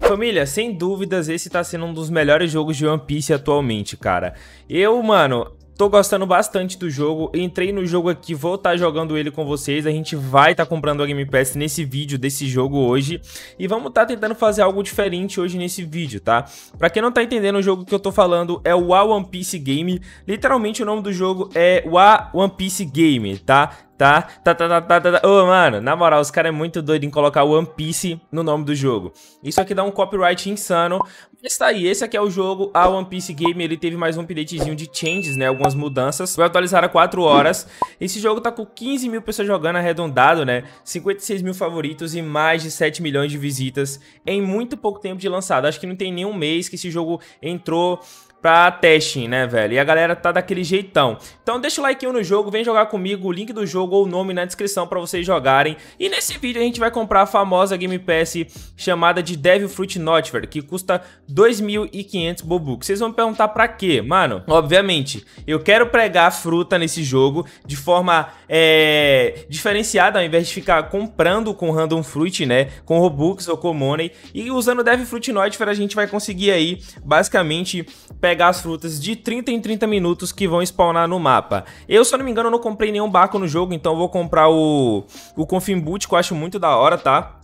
Família, sem dúvidas, esse tá sendo um dos melhores jogos de One Piece atualmente, cara. Eu, mano, Tô gostando bastante do jogo, entrei no jogo aqui, vou estar tá jogando ele com vocês, a gente vai estar tá comprando o Game Pass nesse vídeo desse jogo hoje e vamos estar tá tentando fazer algo diferente hoje nesse vídeo, tá? Pra quem não tá entendendo o jogo que eu tô falando é o A One Piece Game, literalmente o nome do jogo é o A One Piece Game, tá? Tá? Tá, tá, tá, tá, tá. Ô, mano, na moral, os caras é muito doido em colocar One Piece no nome do jogo. Isso aqui dá um copyright insano. Mas tá aí, esse aqui é o jogo, a One Piece Game, ele teve mais um updatezinho de changes, né, algumas mudanças. Foi atualizado há 4 horas. Esse jogo tá com 15 mil pessoas jogando arredondado, né, 56 mil favoritos e mais de 7 milhões de visitas em muito pouco tempo de lançado. Acho que não tem nenhum mês que esse jogo entrou pra testing, né, velho? E a galera tá daquele jeitão. Então deixa o like no jogo, vem jogar comigo, o link do jogo ou o nome na descrição pra vocês jogarem. E nesse vídeo a gente vai comprar a famosa Game Pass chamada de Devil Fruit Notifier, que custa 2.500 Bobux. Vocês vão perguntar pra quê? Mano, obviamente, eu quero pregar fruta nesse jogo de forma é, diferenciada, ao invés de ficar comprando com Random Fruit, né, com Robux ou com Money. E usando Devil Fruit Notifier a gente vai conseguir aí, basicamente, pegar pegar as frutas de 30 em 30 minutos que vão spawnar no mapa. Eu, se eu não me engano, não comprei nenhum barco no jogo, então vou comprar o, o Confim Boot, que eu acho muito da hora, tá?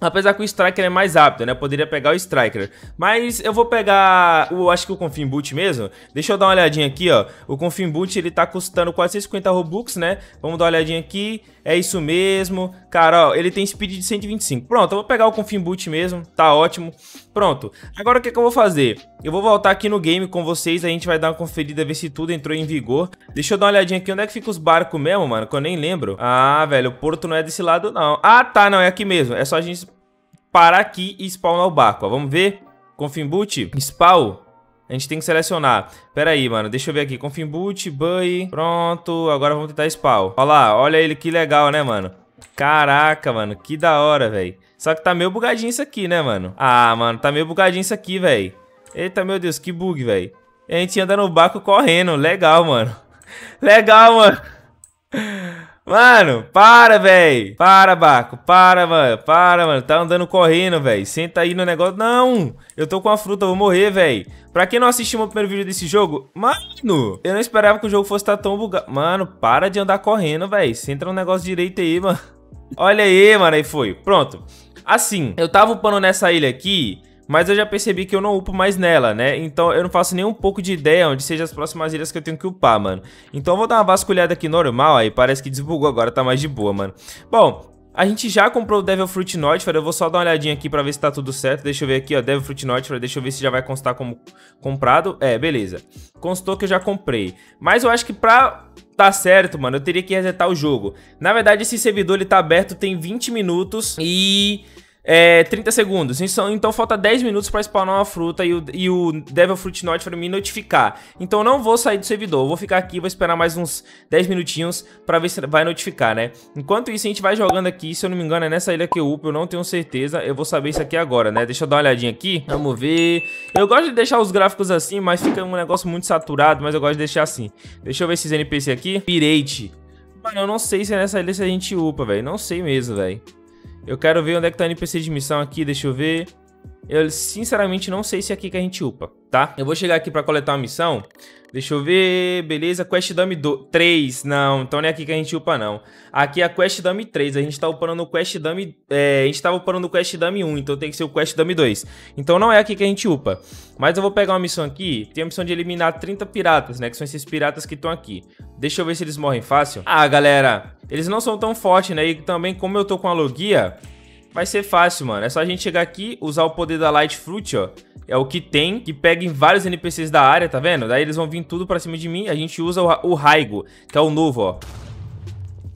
Apesar que o Striker é mais rápido, né? Poderia pegar o Striker. Mas eu vou pegar o, acho que o Confim Boot mesmo. Deixa eu dar uma olhadinha aqui, ó. O Confim Boot, ele tá custando 450 Robux, né? Vamos dar uma olhadinha aqui. É isso mesmo. Cara, ó, ele tem speed de 125. Pronto, eu vou pegar o Confim Boot mesmo. Tá ótimo. Pronto. Agora o que, que eu vou fazer? Eu vou voltar aqui no game com vocês. A gente vai dar uma conferida, ver se tudo entrou em vigor. Deixa eu dar uma olhadinha aqui. Onde é que fica os barcos mesmo, mano? Que eu nem lembro. Ah, velho, o porto não é desse lado, não. Ah, tá, não. É aqui mesmo. É só a gente parar aqui e spawnar o ó. Vamos ver? Confim boot, spawn. A gente tem que selecionar. Pera aí, mano. Deixa eu ver aqui. Confim boot, buy. Pronto. Agora vamos tentar spawn. Olha lá. Olha ele. Que legal, né, mano? Caraca, mano. Que da hora, velho. Só que tá meio bugadinho isso aqui, né, mano? Ah, mano. Tá meio bugadinho isso aqui, velho. Eita, meu Deus. Que bug, velho. A gente anda no barco correndo. Legal, mano. Legal, mano. Mano, para, velho. Para, Baco. Para, mano. Para, mano. Tá andando correndo, velho. Senta aí no negócio. Não. Eu tô com a fruta. Vou morrer, velho. Pra quem não assistiu o primeiro vídeo desse jogo, mano, eu não esperava que o jogo fosse estar tão bugado. Mano, para de andar correndo, velho. Senta no negócio direito aí, mano. Olha aí, mano. Aí foi. Pronto. Assim, eu tava upando nessa ilha aqui mas eu já percebi que eu não upo mais nela, né? Então eu não faço nem um pouco de ideia onde sejam as próximas ilhas que eu tenho que upar, mano. Então eu vou dar uma vasculhada aqui normal, aí parece que desbugou agora, tá mais de boa, mano. Bom, a gente já comprou o Devil Fruit Notifier, eu vou só dar uma olhadinha aqui pra ver se tá tudo certo. Deixa eu ver aqui, ó, Devil Fruit Notifier, deixa eu ver se já vai constar como comprado. É, beleza. Constou que eu já comprei. Mas eu acho que pra tá certo, mano, eu teria que resetar o jogo. Na verdade, esse servidor, ele tá aberto tem 20 minutos e é, 30 segundos. Então, então falta 10 minutos para spawnar uma fruta e o, e o Devil Fruit para me notificar. Então não vou sair do servidor, vou ficar aqui, vou esperar mais uns 10 minutinhos para ver se vai notificar, né? Enquanto isso a gente vai jogando aqui, se eu não me engano é nessa ilha que eu upo, eu não tenho certeza. Eu vou saber isso aqui agora, né? Deixa eu dar uma olhadinha aqui, vamos ver. Eu gosto de deixar os gráficos assim, mas fica um negócio muito saturado, mas eu gosto de deixar assim. Deixa eu ver esses NPC aqui. Pirate. Mano, eu não sei se é nessa ilha se a gente upa, velho. Não sei mesmo, velho. Eu quero ver onde é que tá o NPC de missão aqui, deixa eu ver. Eu sinceramente não sei se é aqui que a gente upa, tá? Eu vou chegar aqui pra coletar uma missão. Deixa eu ver, beleza, Quest Dummy 3, não, então não é aqui que a gente upa não. Aqui é a Quest Dummy 3, a gente tá upando no Quest Dummy, é, a gente tava upando no Quest Dummy 1, então tem que ser o Quest Dummy 2. Então não é aqui que a gente upa. Mas eu vou pegar uma missão aqui, tem a missão de eliminar 30 piratas, né, que são esses piratas que estão aqui. Deixa eu ver se eles morrem fácil. Ah, galera, eles não são tão fortes, né, e também como eu tô com a logia, vai ser fácil, mano. É só a gente chegar aqui, usar o poder da Light Fruit, ó é o que tem, que pega em vários NPCs da área, tá vendo? Daí eles vão vir tudo pra cima de mim, a gente usa o, o Raigo, que é o novo, ó.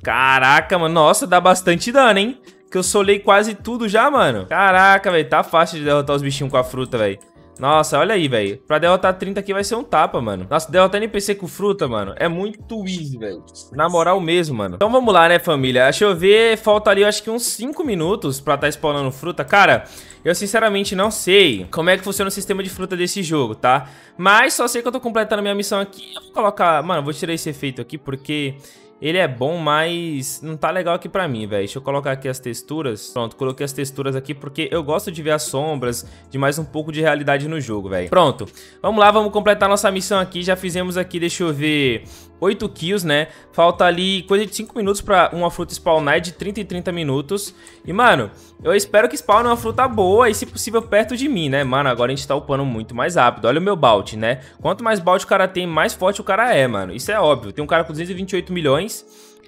Caraca, mano, nossa, dá bastante dano, hein? Que eu solei quase tudo já, mano. Caraca, velho, tá fácil de derrotar os bichinhos com a fruta, velho. Nossa, olha aí, velho. Pra derrotar 30 aqui vai ser um tapa, mano. Nossa, derrotar NPC com fruta, mano, é muito easy, velho. Na moral mesmo, mano. Então vamos lá, né, família? Deixa eu ver, falta ali, eu acho que uns 5 minutos pra tá spawnando fruta. Cara, eu sinceramente não sei como é que funciona o sistema de fruta desse jogo, tá? Mas só sei que eu tô completando minha missão aqui. Eu vou colocar... Mano, vou tirar esse efeito aqui porque... Ele é bom, mas não tá legal aqui pra mim, velho. Deixa eu colocar aqui as texturas. Pronto, coloquei as texturas aqui porque eu gosto de ver as sombras, de mais um pouco de realidade no jogo, velho. Pronto, vamos lá, vamos completar nossa missão aqui. Já fizemos aqui, deixa eu ver, 8 kills, né? Falta ali coisa de 5 minutos pra uma fruta spawnar de 30 e 30 minutos. E, mano, eu espero que spawne uma fruta boa e, se possível, perto de mim, né? Mano, agora a gente tá upando muito mais rápido. Olha o meu balde, né? Quanto mais balde o cara tem, mais forte o cara é, mano. Isso é óbvio. Tem um cara com 228 milhões...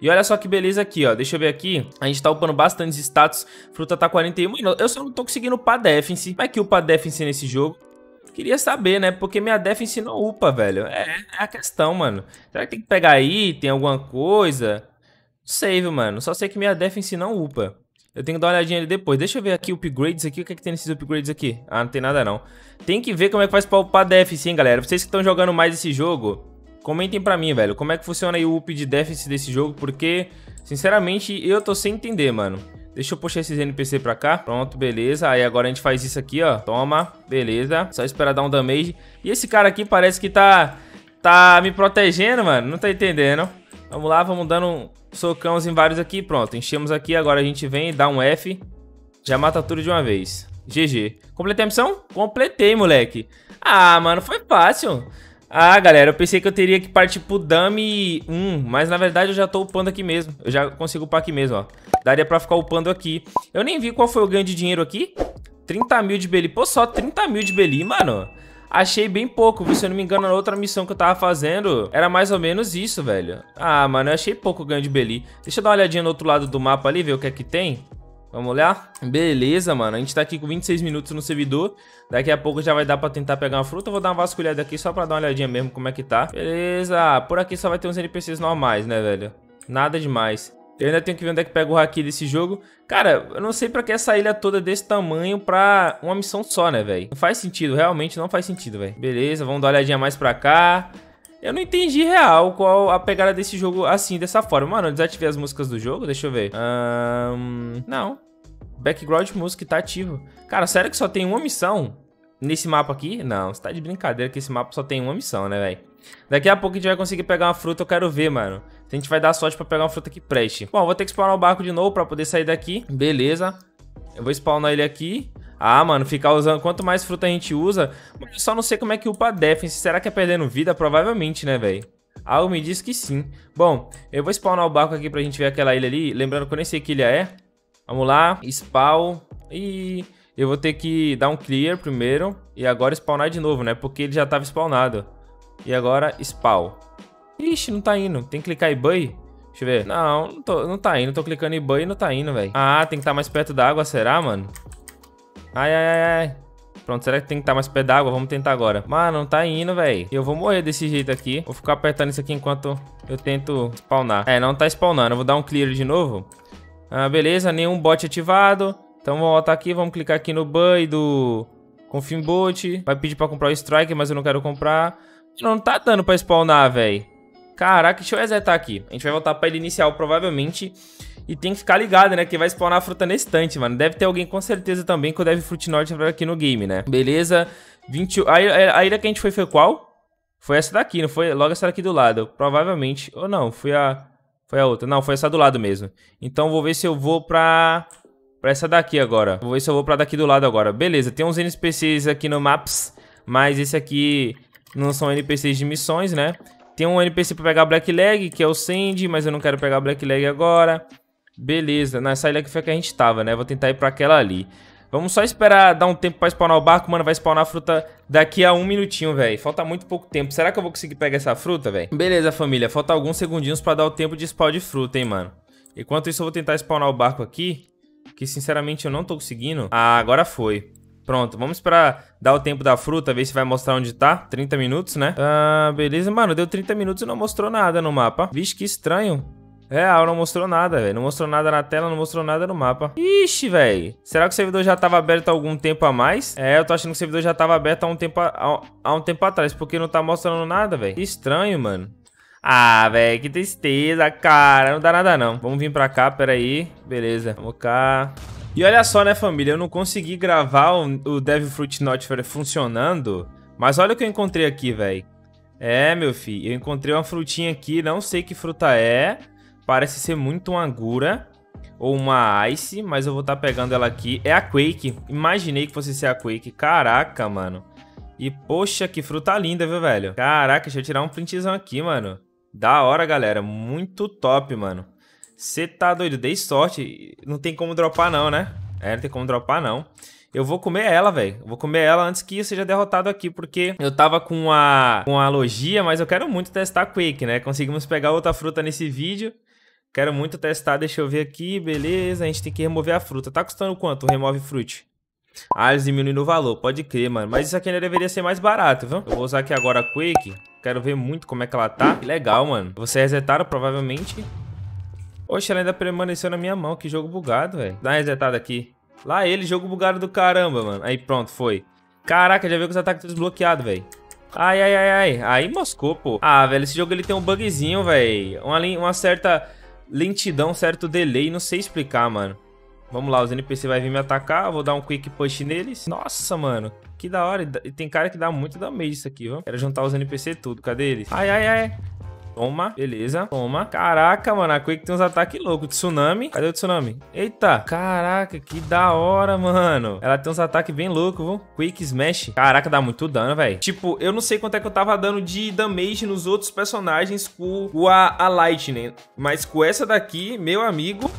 E olha só que beleza aqui, ó. Deixa eu ver aqui. A gente tá upando bastante status. Fruta tá 41. Eu só não tô conseguindo upar defense. Como é que upa defense nesse jogo? Queria saber, né? Porque minha defense não upa, velho. É, é a questão, mano. Será que tem que pegar aí? Tem alguma coisa? Não sei, viu, mano. Só sei que minha defense não upa. Eu tenho que dar uma olhadinha ali depois. Deixa eu ver aqui upgrades aqui. O que é que tem nesses upgrades aqui? Ah, não tem nada não. Tem que ver como é que faz pra upar defense, hein, galera. Vocês que estão jogando mais esse jogo, comentem pra mim, velho. Como é que funciona aí o up de defense desse jogo. Porque, sinceramente, eu tô sem entender, mano. Deixa eu puxar esses NPC pra cá. Pronto, beleza. Aí agora a gente faz isso aqui, ó. Toma, beleza. Só esperar dar um damage. E esse cara aqui parece que tá... Tá me protegendo, mano. Não tá entendendo. Vamos lá, vamos dando socãos em vários aqui. Pronto, enchemos aqui. Agora a gente vem, dá um F. Já mata tudo de uma vez. GG. Completei a missão? Completei, moleque. Ah, mano, foi fácil. Ah, galera, eu pensei que eu teria que partir pro Dummy 1, mas na verdade eu já tô upando aqui mesmo. Eu já consigo upar aqui mesmo, ó. Daria pra ficar upando aqui. Eu nem vi qual foi o ganho de dinheiro aqui. 30 mil de Beli. Pô, só 30 mil de Beli, mano. Achei bem pouco, se eu não me engano, na outra missão que eu tava fazendo, era mais ou menos isso, velho. Ah, mano, eu achei pouco ganho de Beli. Deixa eu dar uma olhadinha no outro lado do mapa ali, ver o que é que tem. Vamos olhar? Beleza, mano. A gente tá aqui com 26 minutos no servidor. Daqui a pouco já vai dar pra tentar pegar uma fruta. Vou dar uma vasculhada aqui só pra dar uma olhadinha mesmo como é que tá. Beleza. Por aqui só vai ter uns NPCs normais, né, velho? Nada demais. Eu ainda tenho que ver onde é que pega o haki desse jogo. Cara, eu não sei pra que essa ilha toda desse tamanho pra uma missão só, né, velho? Não faz sentido, realmente não faz sentido, velho. Beleza, vamos dar uma olhadinha mais pra cá. Eu não entendi real qual a pegada desse jogo assim, dessa forma. Mano, eu desativei as músicas do jogo, deixa eu ver. Um, não. Background music tá ativo. Cara, sério que só tem uma missão nesse mapa aqui? Não, você tá de brincadeira que esse mapa só tem uma missão, né, velho? Daqui a pouco a gente vai conseguir pegar uma fruta, eu quero ver, mano. Se a gente vai dar sorte pra pegar uma fruta que preste. Bom, vou ter que spawnar o barco de novo pra poder sair daqui. Beleza. Eu vou spawnar ele aqui. Ah, mano, ficar usando... Quanto mais fruta a gente usa... Eu só não sei como é que upa defense. Será que é perdendo vida? Provavelmente, né, velho? Algo me diz que sim. Bom, eu vou spawnar o barco aqui pra gente ver aquela ilha ali. Lembrando que eu nem sei que ilha é. Vamos lá. Spawn. E... Eu vou ter que dar um clear primeiro. E agora spawnar de novo, né? Porque ele já tava spawnado. E agora spawn. Ixi, não tá indo. Tem que clicar em buy? Deixa eu ver. Não, não, tô, não tá indo. Tô clicando em buy e não tá indo, velho. Ah, tem que estar tá mais perto da água, será, mano? Ai, ai, ai, ai. Pronto, será que tem que estar tá mais perto da água? Vamos tentar agora. Mano, não tá indo, velho. Eu vou morrer desse jeito aqui. Vou ficar apertando isso aqui enquanto eu tento spawnar. É, não tá spawnando. Eu vou dar um clear de novo. Ah, beleza. Nenhum bot ativado. Então vamos voltar aqui. Vamos clicar aqui no buy do Confirm Bot. Vai pedir pra comprar o Strike, mas eu não quero comprar. Não tá dando pra spawnar, velho. Caraca, deixa eu resetar aqui. A gente vai voltar pra ele inicial, provavelmente. E tem que ficar ligado, né? Que vai spawnar a fruta na estante, mano. Deve ter alguém com certeza também com o Dev Fruit Norte aqui no game, né? Beleza. 20... A, ilha que a gente foi foi qual? Foi essa daqui, não foi? Logo essa daqui do lado. Provavelmente. Ou não, foi a... Foi a outra. Não, foi essa do lado mesmo. Então vou ver se eu vou pra... Pra essa daqui agora. Vou ver se eu vou pra daqui do lado agora. Beleza, tem uns NPCs aqui no Maps. Mas esse aqui não são NPCs de missões, né? Tem um NPC pra pegar Black Leg, que é o Sandy, mas eu não quero pegar Black Leg agora. Beleza, nessa ilha que foi que a gente tava, né? Vou tentar ir pra aquela ali. Vamos só esperar dar um tempo pra spawnar o barco, mano. Vai spawnar a fruta daqui a um minutinho, velho. Falta muito pouco tempo. Será que eu vou conseguir pegar essa fruta, velho? Beleza, família. Falta alguns segundinhos pra dar o tempo de spawn de fruta, hein, mano. Enquanto isso, eu vou tentar spawnar o barco aqui. Que, sinceramente, eu não tô conseguindo. Ah, agora foi. Pronto, vamos esperar dar o tempo da fruta, ver se vai mostrar onde tá. 30 minutos, né? Ah, beleza. Mano, deu 30 minutos e não mostrou nada no mapa. Vixe, que estranho. Real, não mostrou nada, velho. Não mostrou nada na tela, não mostrou nada no mapa. Ixi, velho. Será que o servidor já tava aberto há algum tempo a mais? É, eu tô achando que o servidor já tava aberto há um tempo, a, há um tempo atrás, porque não tá mostrando nada, velho. Estranho, mano. Ah, velho, que tristeza, cara. Não dá nada, não. Vamos vir pra cá, pera aí. Beleza, vamos cá. E olha só, né, família? Eu não consegui gravar o, o Devil Fruit Not funcionando. Mas olha o que eu encontrei aqui, velho. É, meu filho, eu encontrei uma frutinha aqui, não sei que fruta é. Parece ser muito uma Gura ou uma Ice, mas eu vou estar tá pegando ela aqui. É a Quake. Imaginei que fosse ser a Quake. Caraca, mano. E, poxa, que fruta linda, viu, velho? Caraca, deixa eu tirar um printzão aqui, mano. Da hora, galera. Muito top, mano. Você tá doido? Dei sorte. Não tem como dropar, não, né? É, não tem como dropar, não. Eu vou comer ela, velho. Vou comer ela antes que eu seja derrotado aqui, porque eu tava com a, com a logia, mas eu quero muito testar Quake, né? Conseguimos pegar outra fruta nesse vídeo. Quero muito testar, deixa eu ver aqui, beleza. A gente tem que remover a fruta. Tá custando quanto Remove Fruit? Ah, eles diminuem o valor, pode crer, mano. Mas isso aqui ainda deveria ser mais barato, viu? Eu vou usar aqui agora a Quake. Quero ver muito como é que ela tá. Que legal, mano. Você resetaram, provavelmente. Oxe, ela ainda permaneceu na minha mão. Que jogo bugado, velho. Dá uma resetada aqui. Lá ele, jogo bugado do caramba, mano. Aí pronto, foi. Caraca, já viu que os ataques desbloqueados, velho. Ai, ai, ai, ai. Aí moscou, pô. Ah, velho, esse jogo ele tem um bugzinho, velho. Uma, uma certa lentidão, certo delay. Não sei explicar, mano. Vamos lá, os NPC vai vir me atacar. Vou dar um quick push neles. Nossa, mano. Que da hora. E tem cara que dá muito damage isso aqui, ó. Quero juntar os NPC tudo. Cadê eles? Ai, ai, ai. Toma, beleza, toma. Caraca, mano, a Quake tem uns ataques loucos. Tsunami, cadê o Tsunami? Eita, caraca, que da hora, mano. Ela tem uns ataques bem loucos, viu? Quake Smash. Caraca, dá muito dano, velho. Tipo, eu não sei quanto é que eu tava dando de damage nos outros personagens com, a, a Lightning. Mas com essa daqui, meu amigo...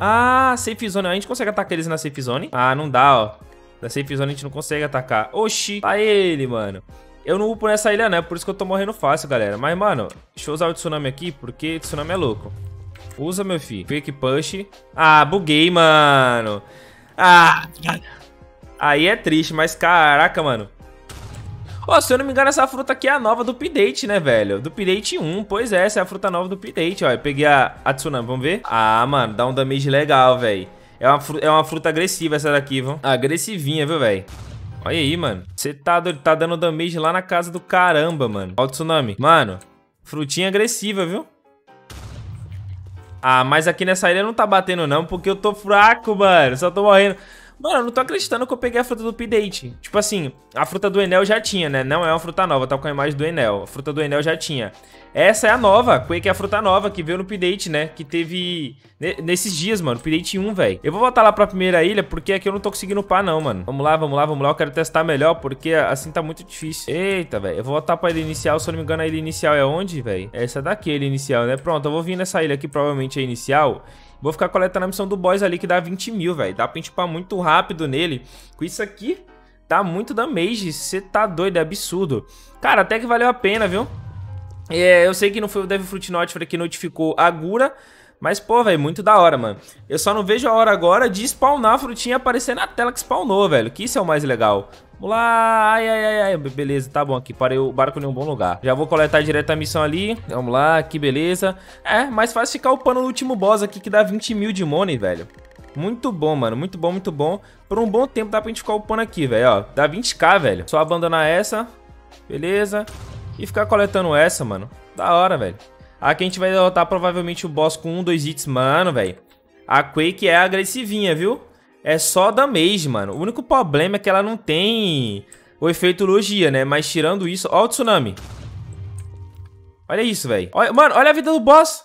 Ah, Safe Zone. A gente consegue atacar eles na Safe Zone? Ah, não dá, ó. Na Safe Zone a gente não consegue atacar. Oxi, tá ele, mano. Eu não upo nessa ilha, né? Por isso que eu tô morrendo fácil, galera. Mas, mano, deixa eu usar o Tsunami aqui, porque Tsunami é louco. Usa, meu filho. Quick Push. Ah, buguei, mano. Ah. Aí é triste, mas caraca, mano. Ó, oh, se eu não me engano, essa fruta aqui é a nova do update, né, velho? Do update 1. Pois é, essa é a fruta nova do update, ó. Eu peguei a, a Tsunami, vamos ver? Ah, mano, dá um damage legal, velho. É uma, é uma fruta agressiva essa daqui, viu? Agressivinha, viu, velho? Olha aí, mano. Você tá, tá dando damage lá na casa do caramba, mano. Olha o tsunami. Mano, frutinha agressiva, viu? Ah, mas aqui nessa ilha não tá batendo não, porque eu tô fraco, mano. Só tô morrendo. Mano, eu não tô acreditando que eu peguei a fruta do update. Tipo assim, a fruta do Enel já tinha, né? Não é uma fruta nova, tá com a imagem do Enel. A fruta do Enel já tinha. Essa é a nova, Quake é a fruta nova que veio no update, né? Que teve nesses dias, mano. Update 1, velho. Eu vou voltar lá pra primeira ilha, porque aqui eu não tô conseguindo upar, não, mano. Vamos lá, vamos lá, vamos lá. Eu quero testar melhor, porque assim tá muito difícil. Eita, velho. Eu vou voltar pra ilha inicial. Se eu não me engano, a ilha inicial é onde, velho? Essa daqui é a ilha inicial, né? Pronto, eu vou vir nessa ilha aqui, provavelmente é inicial. Vou ficar coletando a missão do boss ali, que dá 20 mil, velho. Dá pra gente upar muito rápido nele. Com isso aqui, dá muito damage. Você tá doido, é absurdo. Cara, até que valeu a pena, viu? É, eu sei que não foi o Devil Fruit Notifier que notificou a Gura, mas, pô, velho, muito da hora, mano. Eu só não vejo a hora agora de spawnar a frutinha aparecer na tela que spawnou, velho. Que isso é o mais legal. Vamos lá. Ai, ai, ai, ai. Beleza, tá bom aqui. Parei o barco em um bom lugar. Já vou coletar direto a missão ali. Vamos lá, que beleza. É, mais fácil ficar upando no último boss aqui que dá 20 mil de money, velho. Muito bom, mano. Muito bom, muito bom. Por um bom tempo dá pra gente ficar upando aqui, velho. Ó, dá 20k, velho. Só abandonar essa. Beleza. E ficar coletando essa, mano. Da hora, velho. Aqui a gente vai derrotar provavelmente o boss com um, dois hits. Mano, velho. A Quake é agressivinha, viu? É só damage, mano. O único problema é que ela não tem o efeito logia, né? Mas tirando isso... Ó o tsunami. Olha isso, velho. Mano, olha a vida do boss.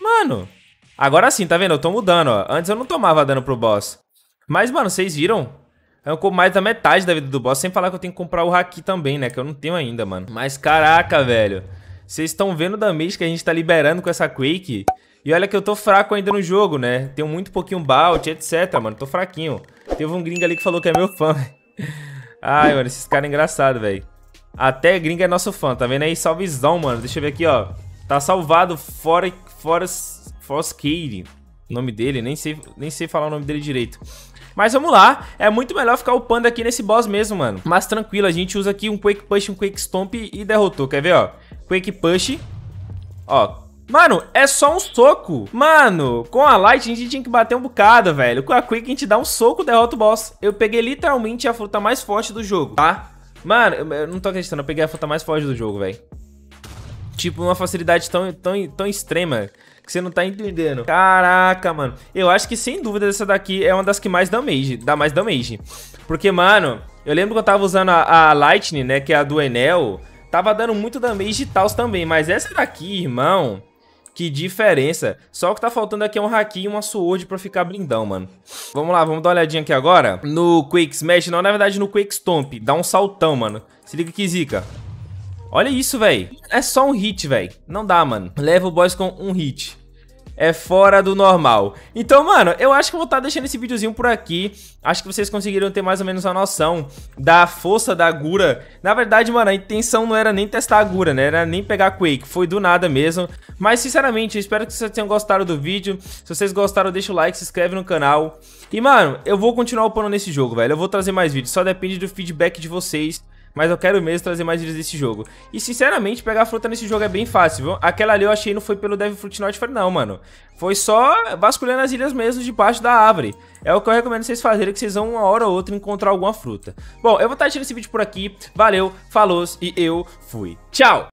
Mano. Agora sim, tá vendo? Eu tô mudando, ó. Antes eu não tomava dano pro boss. Mas, mano, vocês viram? Como mais da metade da vida do boss. Sem falar que eu tenho que comprar o Haki também, né? Que eu não tenho ainda, mano. Mas, caraca, velho. Vocês estão vendo o damage que a gente tá liberando com essa Quake? E olha que eu tô fraco ainda no jogo, né? Tenho muito pouquinho bout, etc, mano. Tô fraquinho. Teve um gringo ali que falou que é meu fã. Ai, mano, esses caras é engraçado, velho. Até gringo é nosso fã, tá vendo aí? Salvezão, mano. Deixa eu ver aqui, ó. Tá salvado fora, Foscade. O nome dele, nem sei, nem sei falar o nome dele direito. Mas vamos lá, é muito melhor ficar upando aqui nesse boss mesmo, mano. Mas tranquilo, a gente usa aqui um Quake Push, um Quake Stomp e derrotou. Quer ver, ó? Quake Push. Ó, Mano, é só um soco. Mano, com a Light a gente tinha que bater um bocado, velho. Com a Quick a gente dá um soco, derrota o boss. Eu peguei literalmente a fruta mais forte do jogo, tá? Mano, eu não tô acreditando, eu peguei a fruta mais forte do jogo, velho. Tipo, uma facilidade tão, tão, tão extrema que você não tá entendendo. Caraca, mano. Eu acho que sem dúvida essa daqui é uma das que mais damage, dá mais damage. Porque, mano, eu lembro que eu tava usando a, a Lightning, né, que é a do Enel. Tava dando muito damage e tal também, mas essa daqui, irmão... Que diferença. Só o que tá faltando aqui é um haki e uma sword pra ficar blindão, mano. Vamos lá, vamos dar uma olhadinha aqui agora. No Quake Smash, não, na verdade no Quake Stomp. Dá um saltão, mano. Se liga aqui, Zika. Olha isso, velho. É só um hit, velho. Não dá, mano. Leva o boss com um hit é fora do normal. Então, mano, eu acho que eu vou estar tá deixando esse videozinho por aqui. Acho que vocês conseguiram ter mais ou menos a noção da força da Gura. Na verdade, mano, a intenção não era nem testar a Gura, né? Era nem pegar Quake. Foi do nada mesmo. Mas, sinceramente, eu espero que vocês tenham gostado do vídeo. Se vocês gostaram, deixa o like, se inscreve no canal. E, mano, eu vou continuar upando nesse jogo, velho. Eu vou trazer mais vídeos. Só depende do feedback de vocês mas eu quero mesmo trazer mais vídeos desse jogo. E sinceramente, pegar fruta nesse jogo é bem fácil, viu? Aquela ali eu achei não foi pelo Devil Fruit Not Fair não, mano. Foi só vasculhando as ilhas mesmo debaixo da árvore. É o que eu recomendo vocês fazerem, que vocês vão uma hora ou outra encontrar alguma fruta. Bom, eu vou estar tirando esse vídeo por aqui. Valeu, falou e eu fui. Tchau!